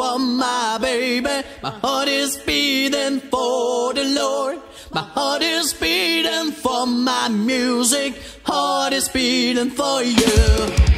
for my baby. My heart is beating for the Lord. My heart is beating for my music. Heart is beating for you.